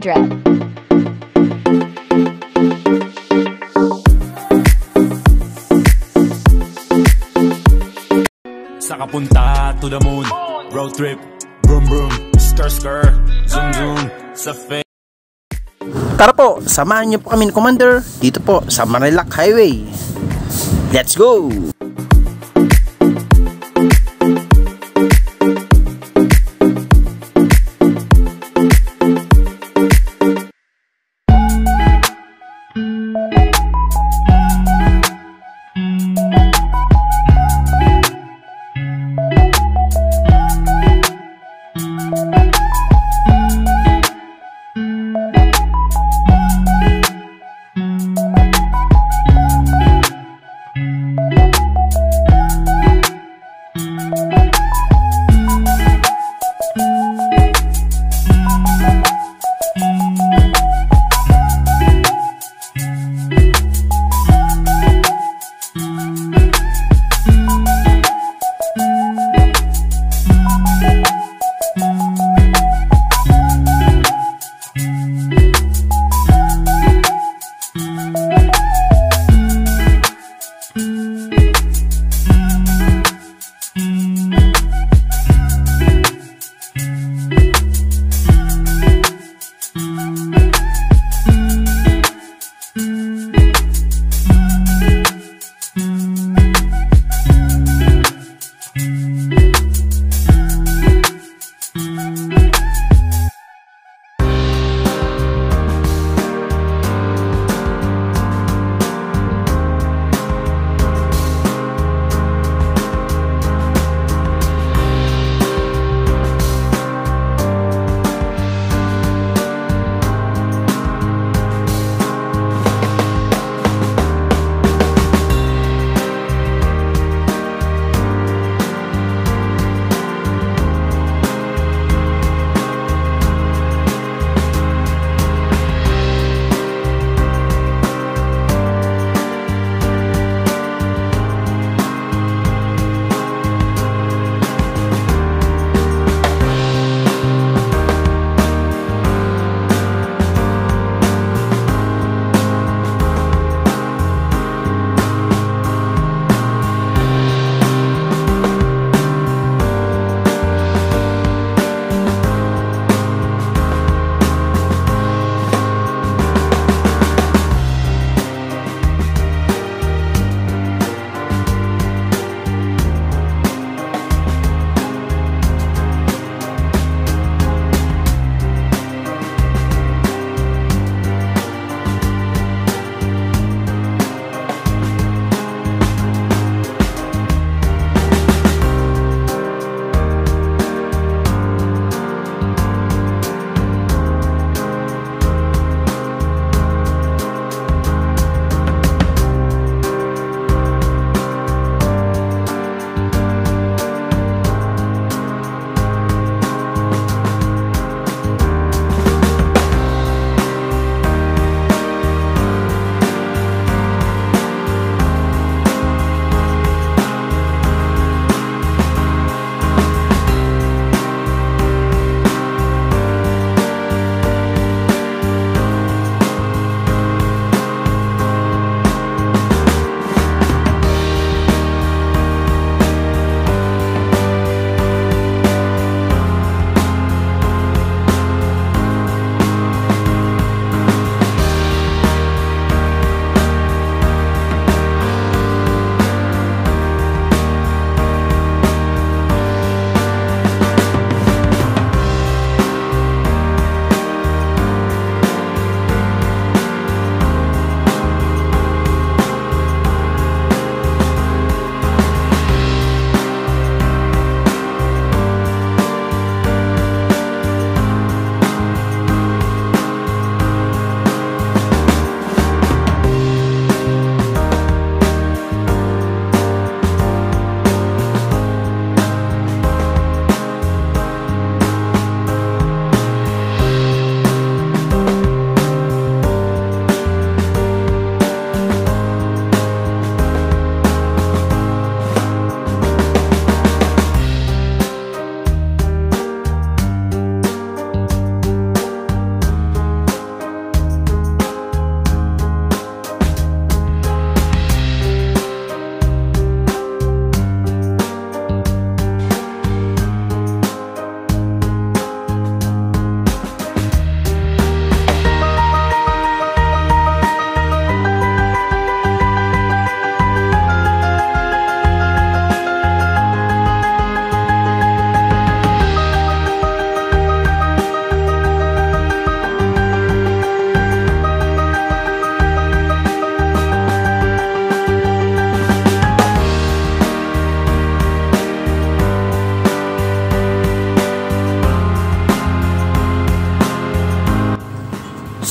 Madrid. Sa kapunta to the moon Road trip Broom broom Skr skr Zoom zoom Sa face Tara po, samahan niyo po kami ni Commander dito po sa Marilac Highway. Let's go!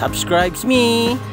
Subscribes me.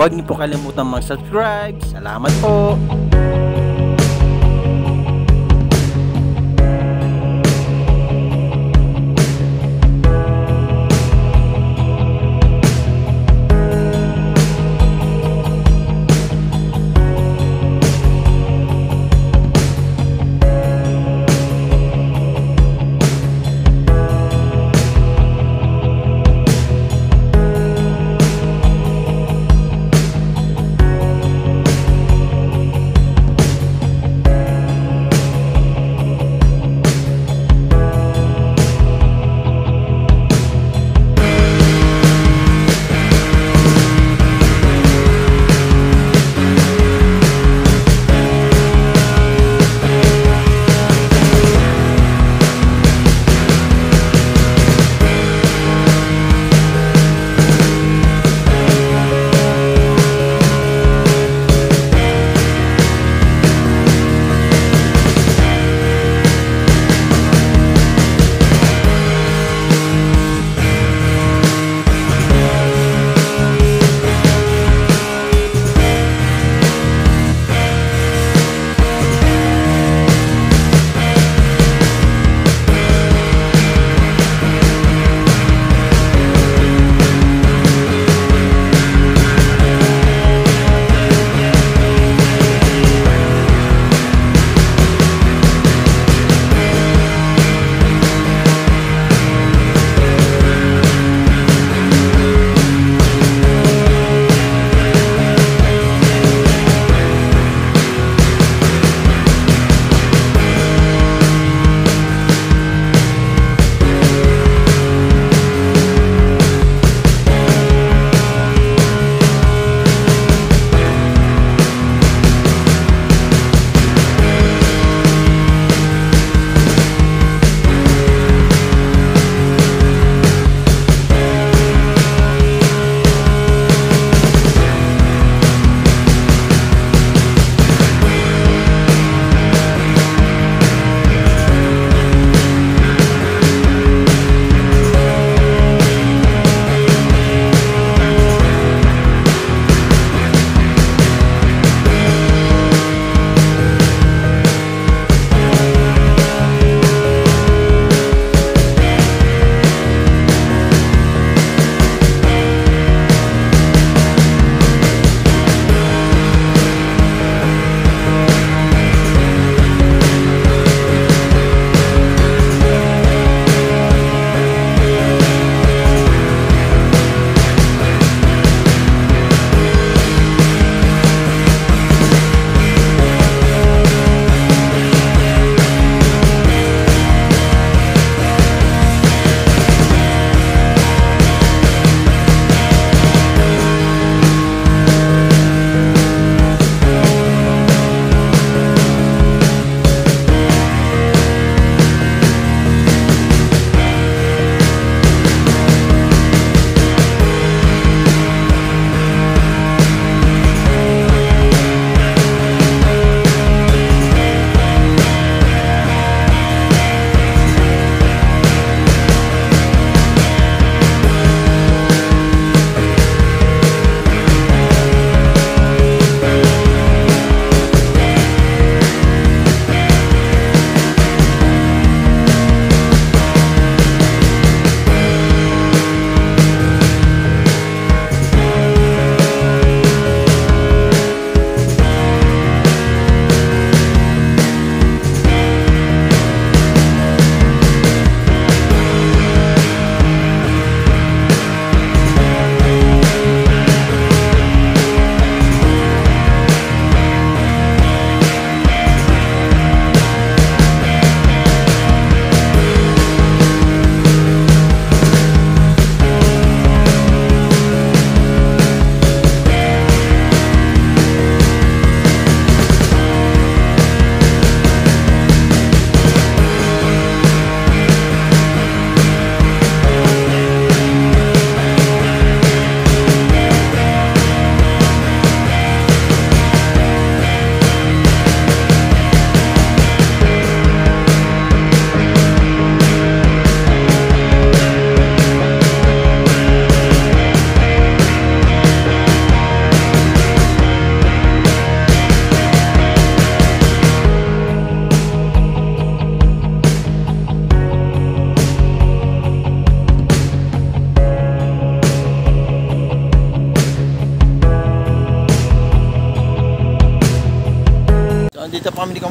Huwag niyo po kalimutan mag-subscribe. Salamat po.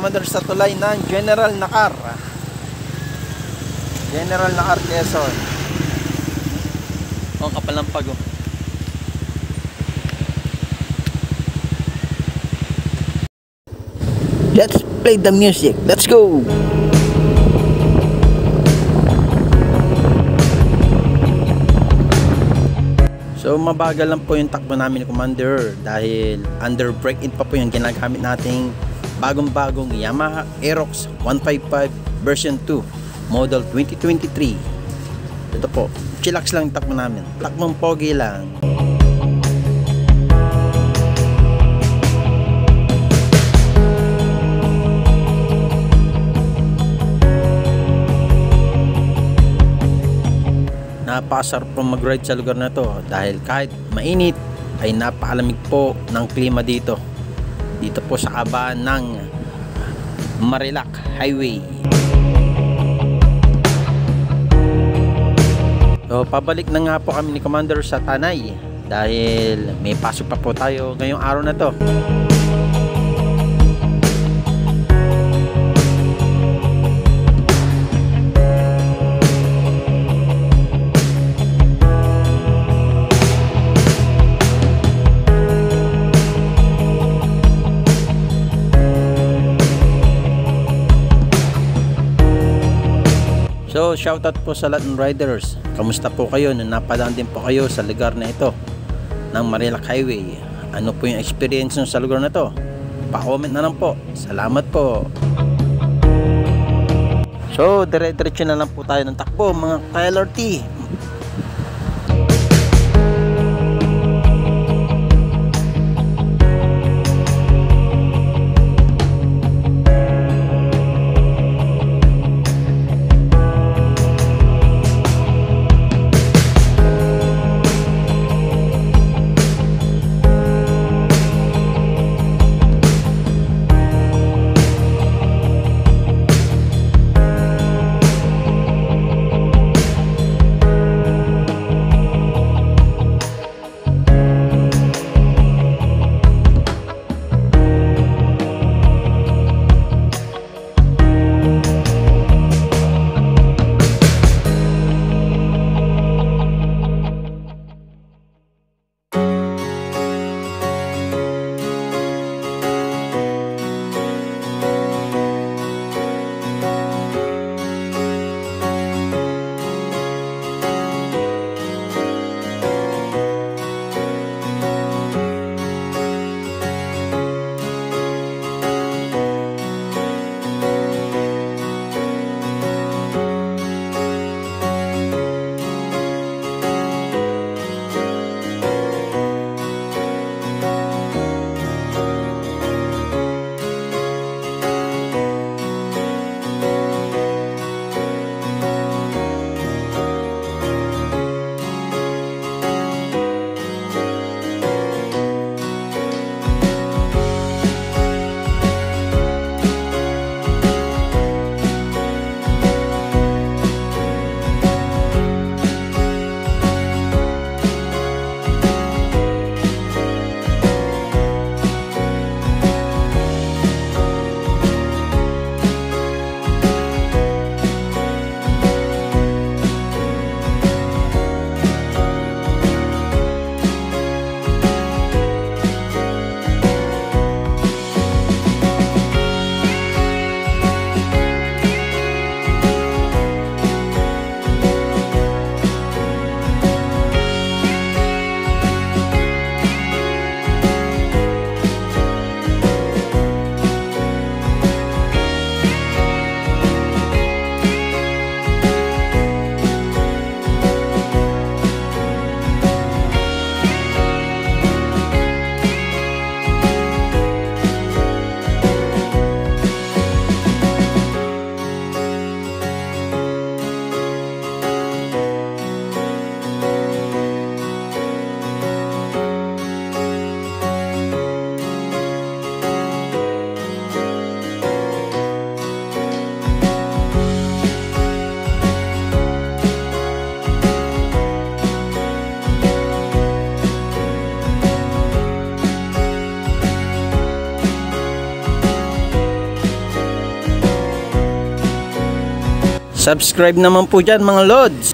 Commander sa tulay ng General Nakar. General Nakar Quezon. Oh, kapal ng pag oh. Let's play the music. Let's go. So mabagal lang po yung takbo namin ni Commander dahil under break in pa po yung ginagamit nating bagong-bagong Yamaha Aerox 155 version 2 model 2023. Ito po, chillax lang takbo namin. Takbong pogi lang. napakasarap po mag-ride sa lugar na to dahil kahit mainit ay napakalamig po ng klima dito dito po sa kabaan ng Marilac Highway. So pabalik na nga po kami ni Commander sa Tanay dahil may pasok pa po tayo ngayong araw na to So, shoutout po sa lahat ng riders. Kamusta po kayo na napadaan din po kayo sa lugar na ito ng Marilac Highway? Ano po yung experience nyo sa lugar na to? Pa-comment na lang po. Salamat po. So, dire-diretso na lang po tayo ng takbo mga KLRT. Subscribe naman po dyan mga lods.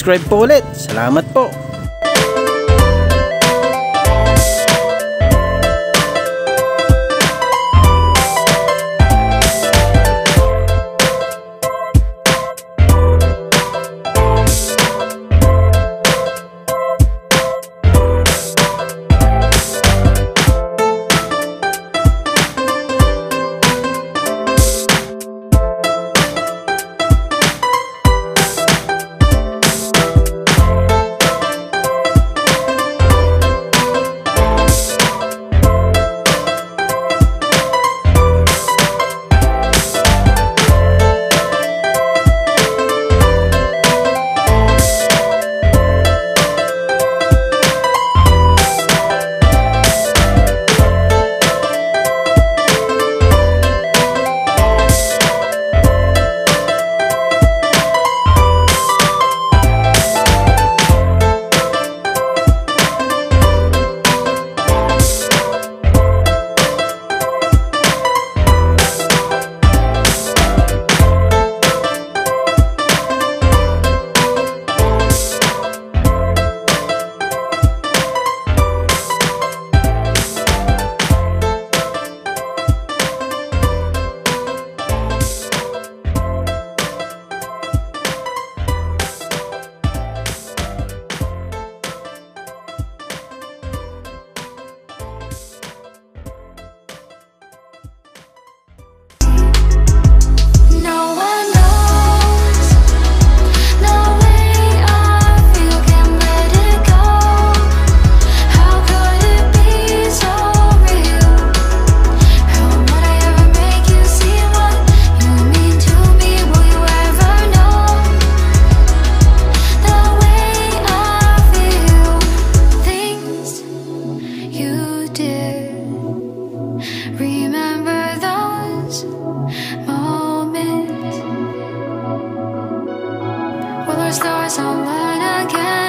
Subscribe po ulit. Salamat po. stars online again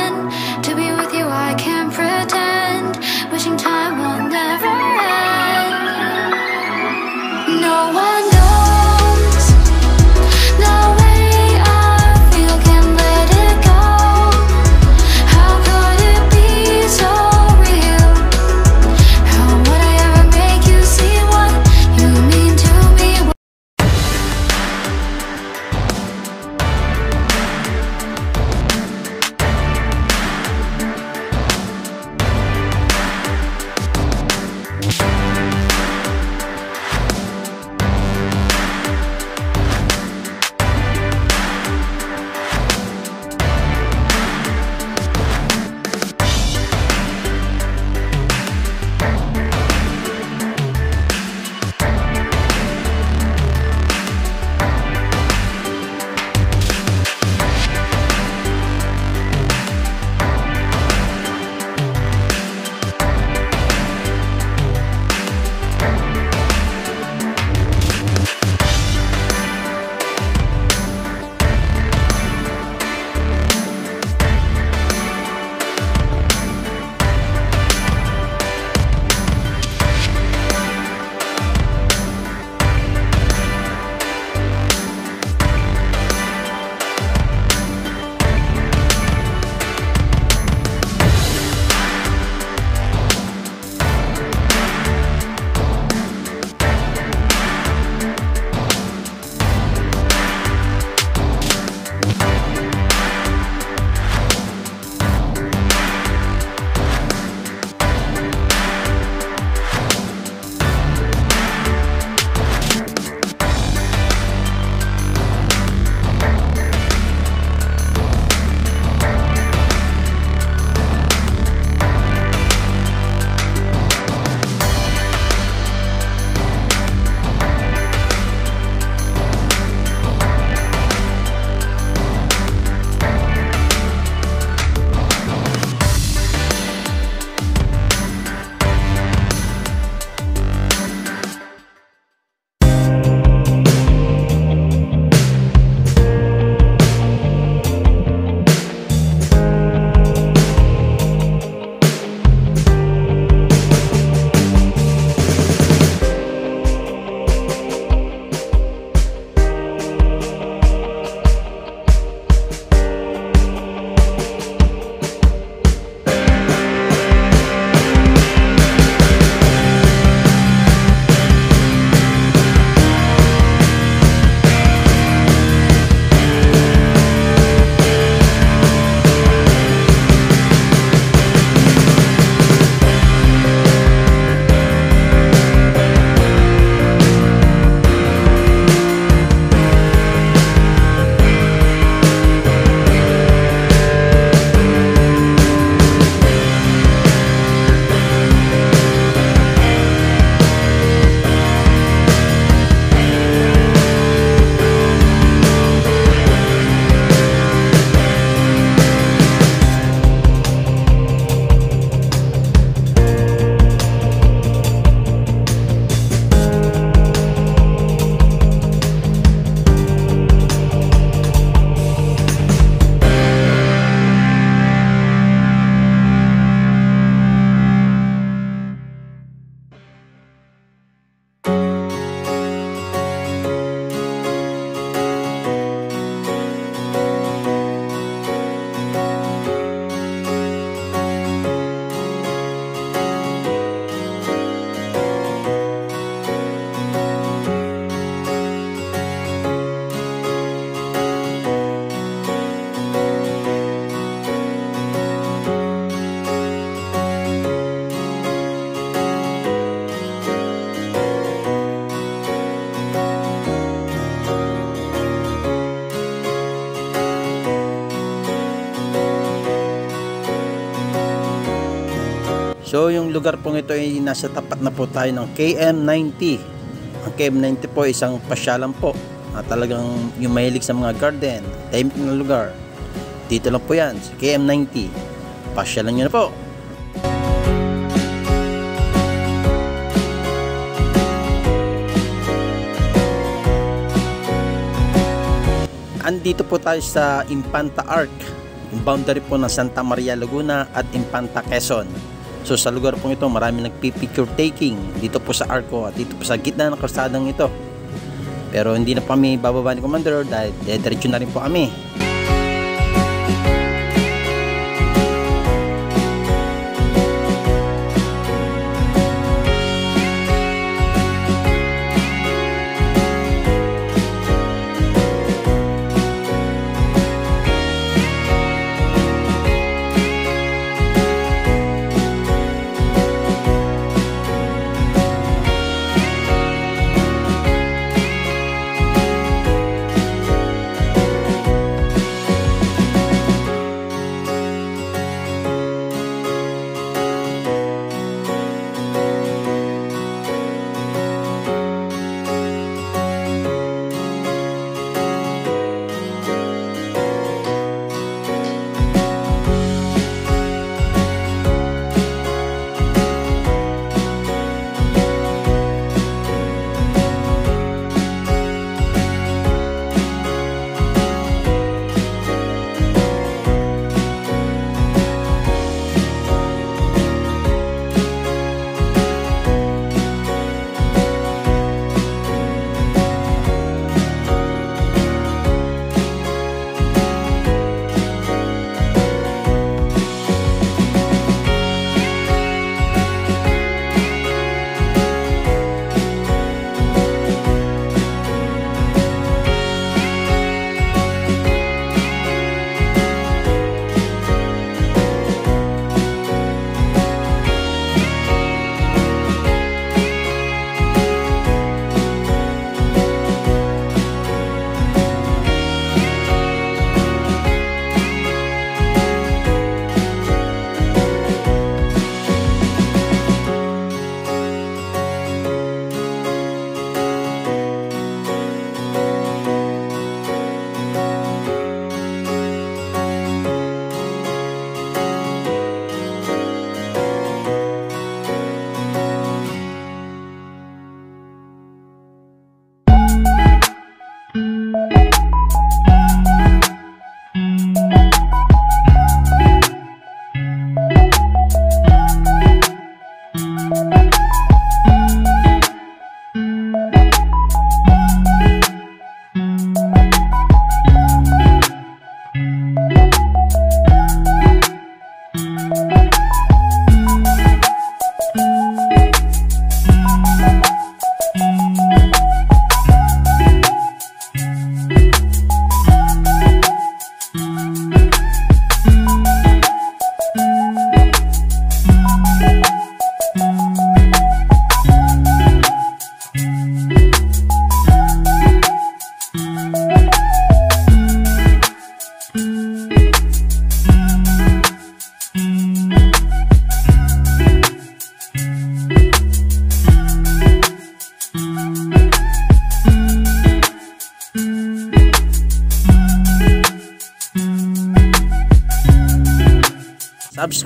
So yung lugar pong ito ay nasa tapat na po tayo ng KM90. Ang KM90 po isang pasyalan po. Na talagang yung mahilig sa mga garden, tahimik na lugar. Dito lang po yan, sa KM90. Pasyalan nyo na po. Andito po tayo sa Impanta Arc, boundary po ng Santa Maria Laguna at Impanta Quezon. So sa lugar pong ito, marami nagpipicture taking dito po sa Arco at dito po sa gitna ng kalsadang ito. Pero hindi na po kami bababa ni Commander dahil dediretso na rin po kami.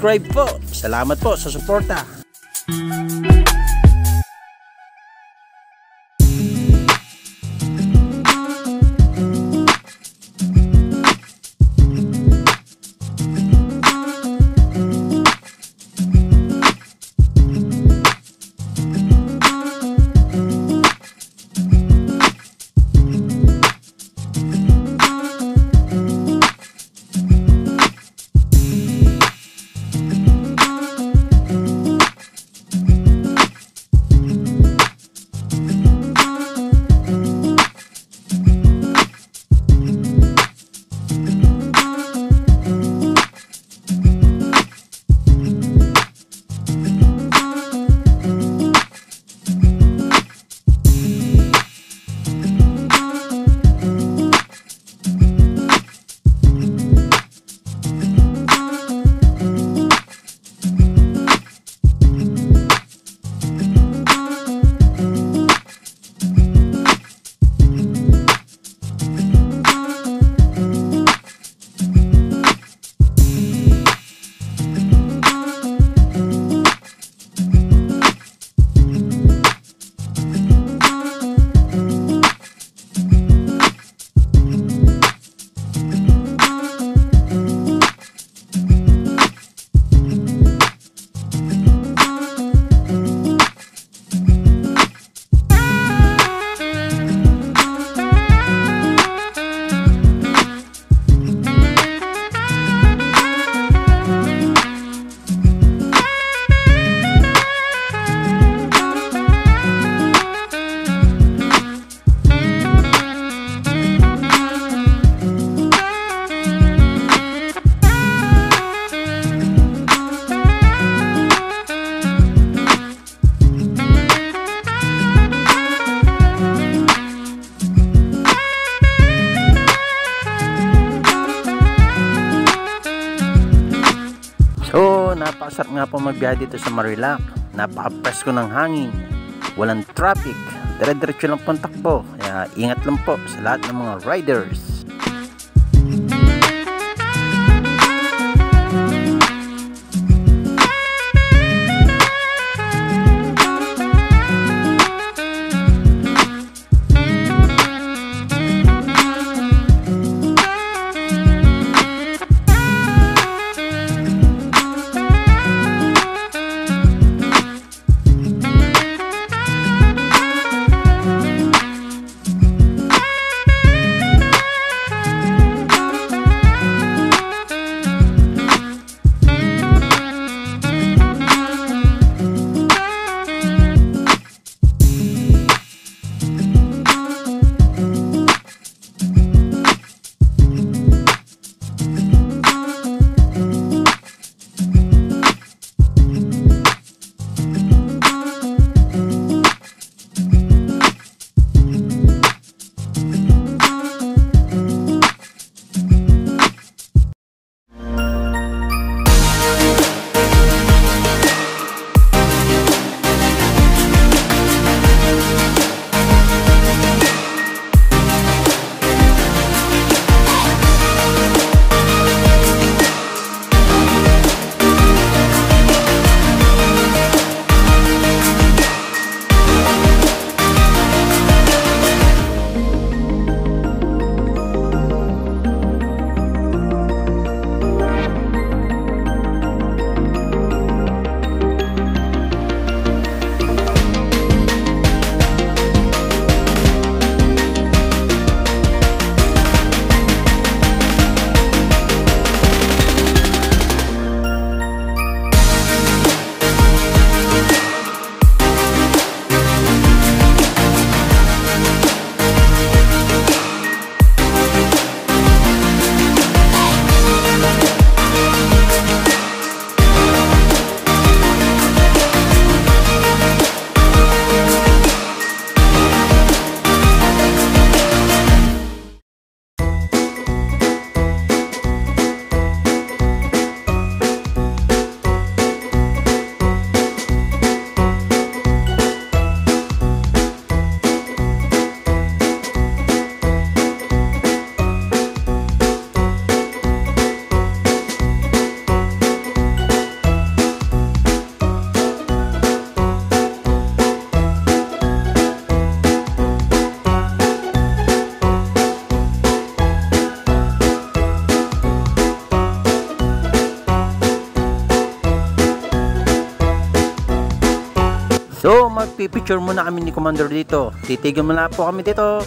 Subscribe po. Salamat po sa suporta. Magbiyahe dito sa Marilac. Napaka-presko ng hangin. Walang traffic. Dire-diretso lang po ang takbo. Kaya ingat lang po sa lahat ng mga riders. Magpipicture muna kami ni Commander dito. Titigil muna po kami dito.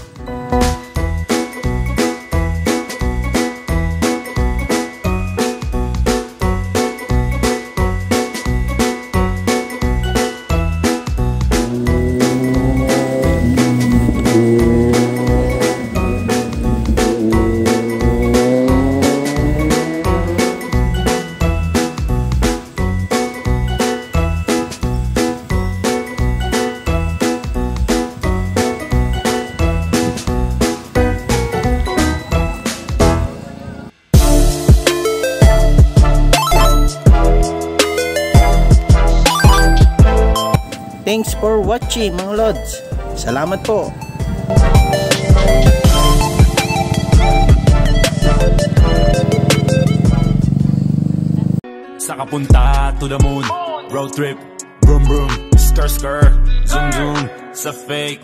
Watching mga lods. Salamat po. Sa kapunta to the moon. Road trip. Vroom vroom Skr skr Zoom zoom. Sa fake